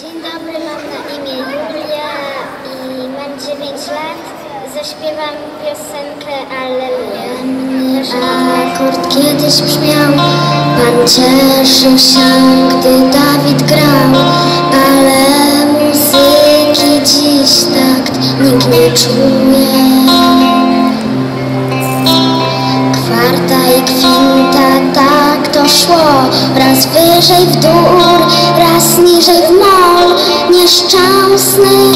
Dzień dobry, mam na imię Julia i mam 9 lat. Zaśpiewam piosenkę Alleluja. Akord kiedyś brzmiał, Pan cieszył się, gdy Dawid grał, ale muzyki dziś takt nikt nie czuje. Kwarta i kwinta, tak to szło Raz wyżej w dół, Nieszczęsny